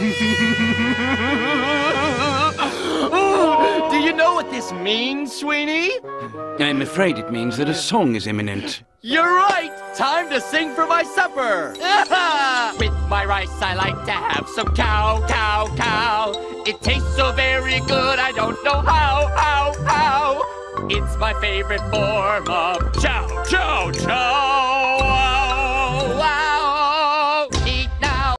Do you know what this means, Sweeney? I'm afraid it means that a song is imminent. You're right! Time to sing for my supper! With my rice, I like to have some cow, cow, cow. It tastes so very good, I don't know how, how, how. It's my favorite form of chow.